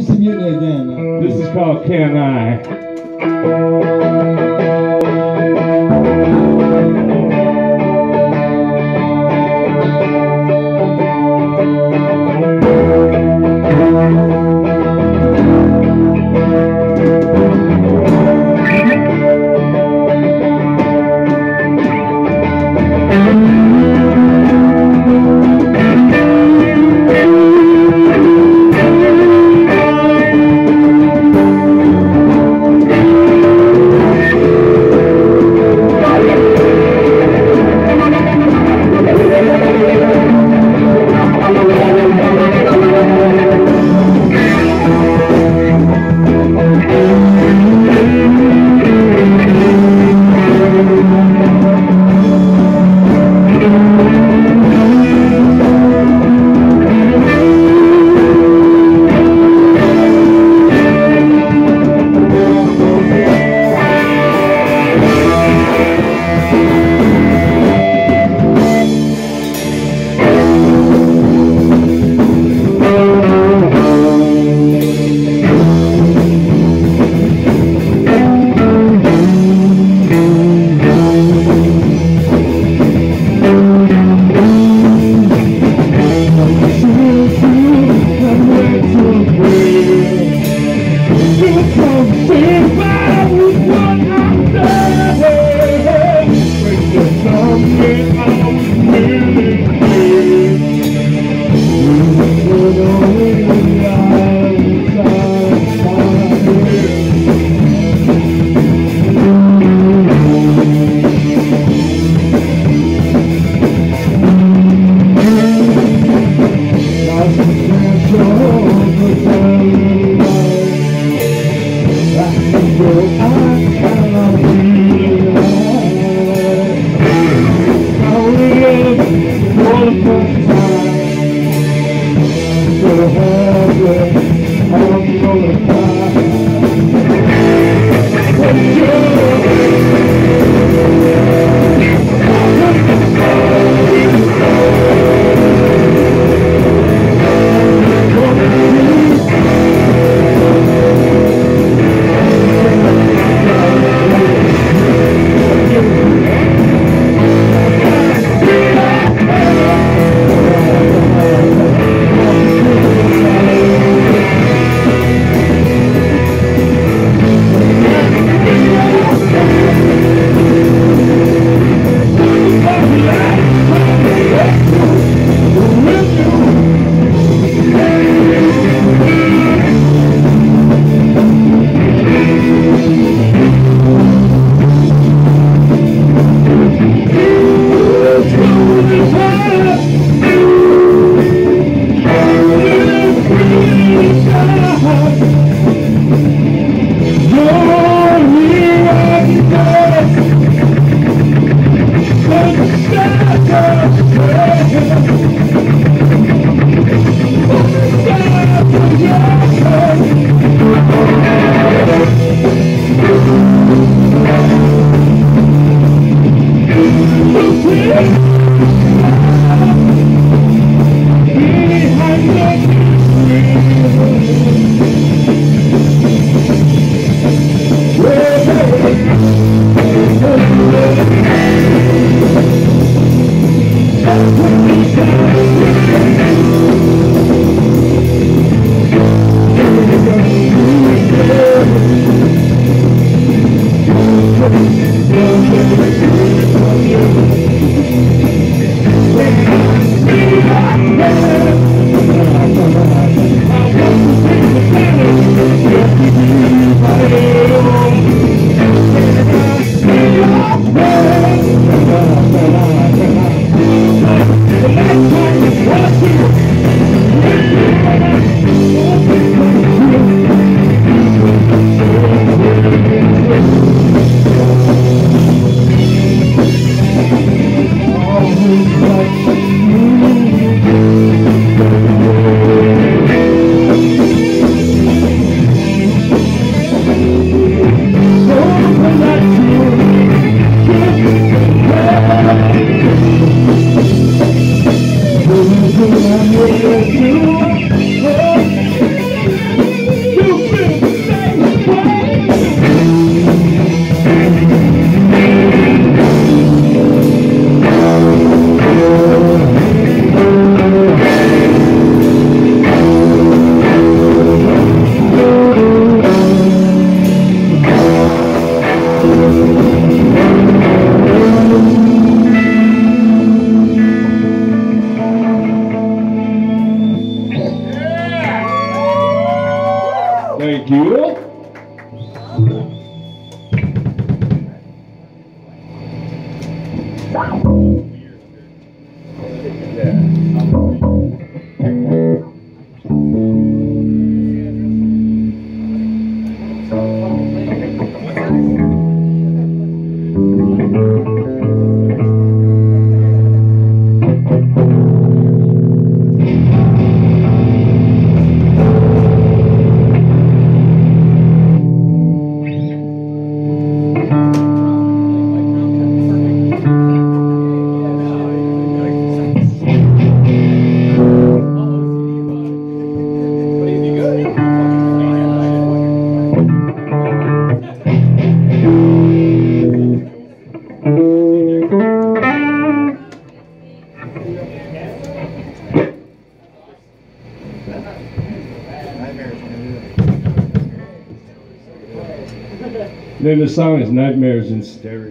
Mr. Mutiny again. This is called Can I? Gracias. Song is Nightmares in Stereo.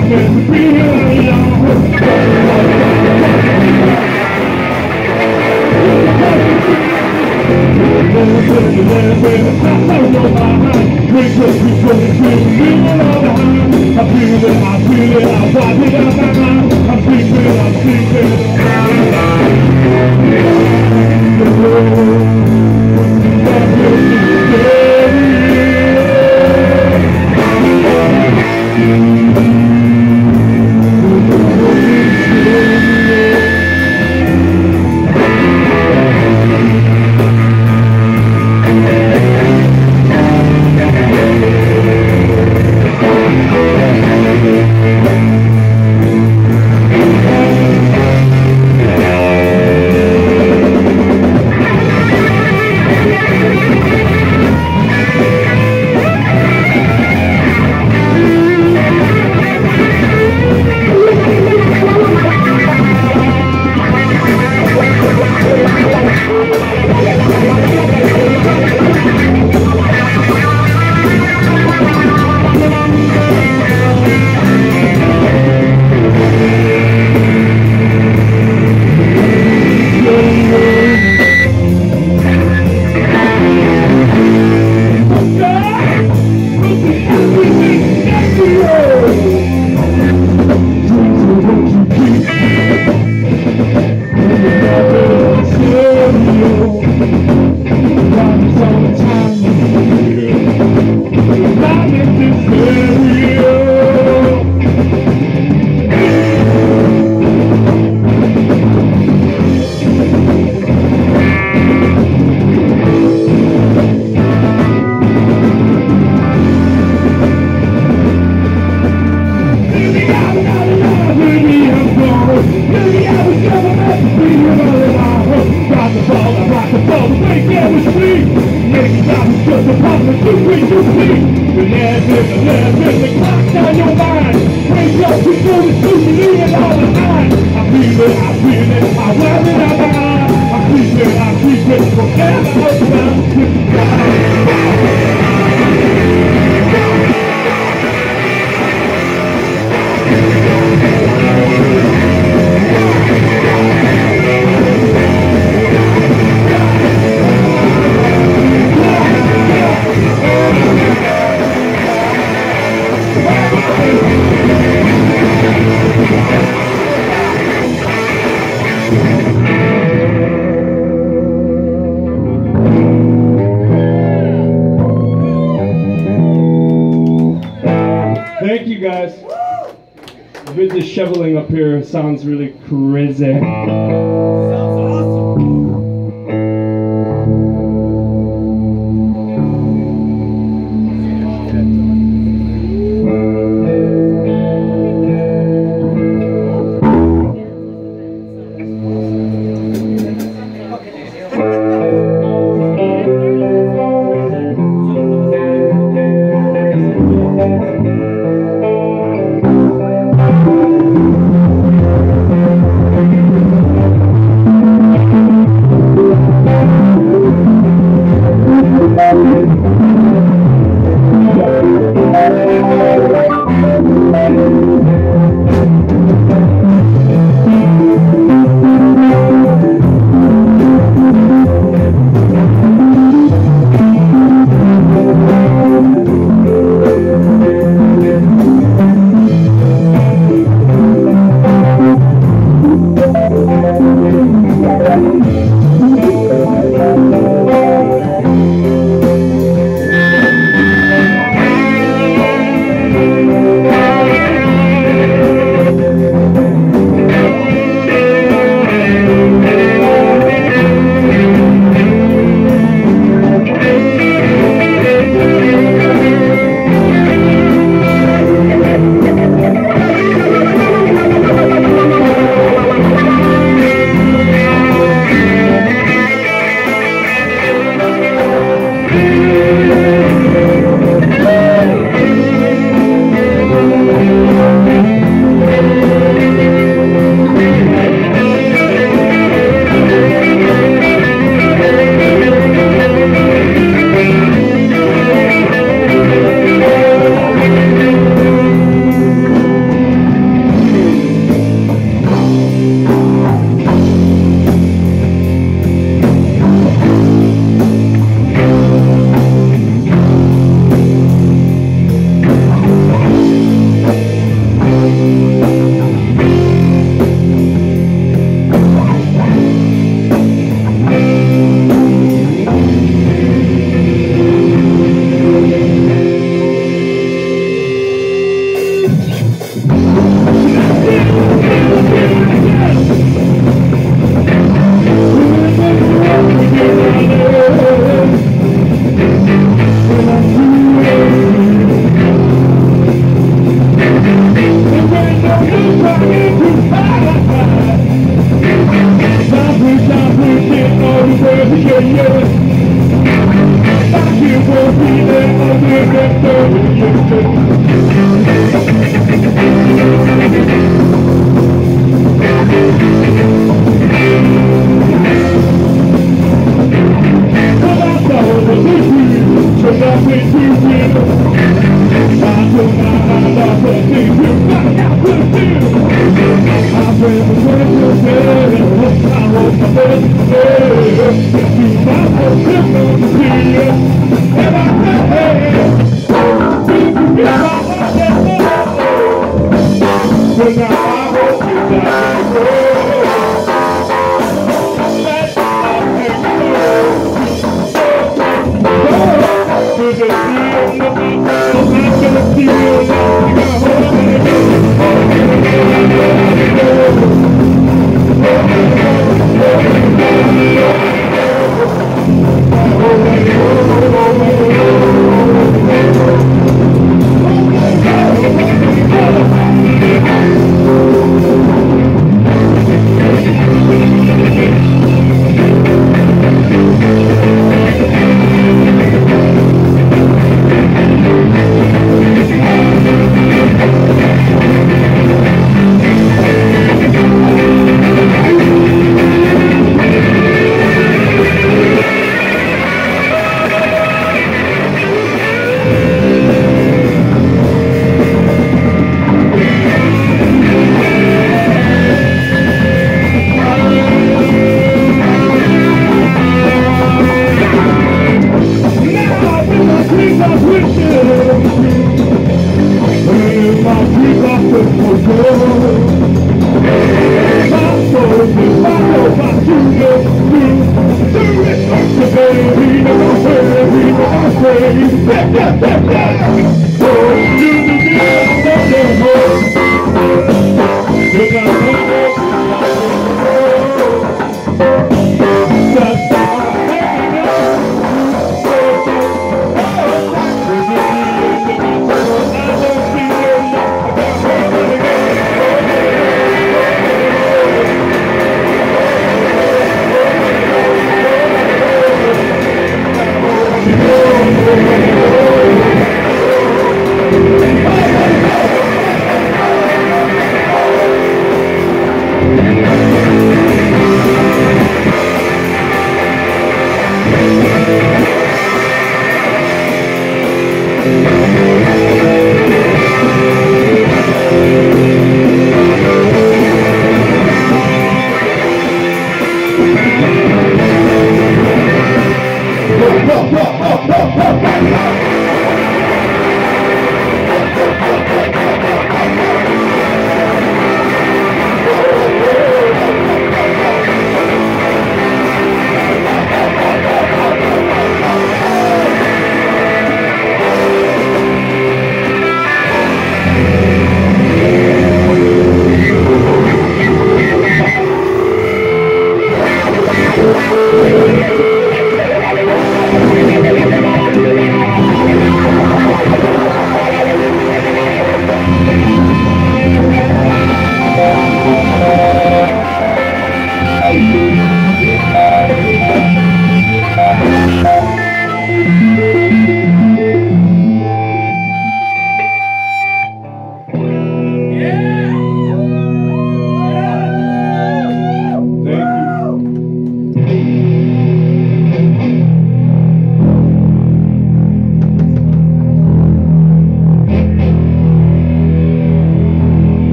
Okay. A bit disheveling up here. Sounds really crazy.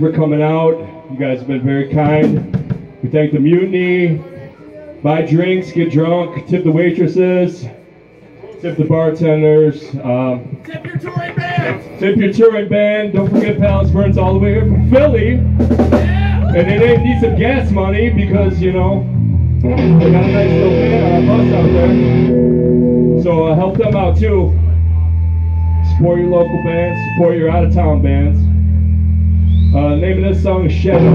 You for coming out. You guys have been very kind. We thank the mutiny. Buy drinks, get drunk, tip the waitresses, tip the bartenders, um, Tip your touring band! tip your touring band. Don't forget Palace Burns all the way here from Philly. Yeah! And they need some gas money because, you know, they got a nice little van, uh, bus out there. So uh, help them out too. Support your local bands, support your out of town bands. Uh, name of this song is Shadow.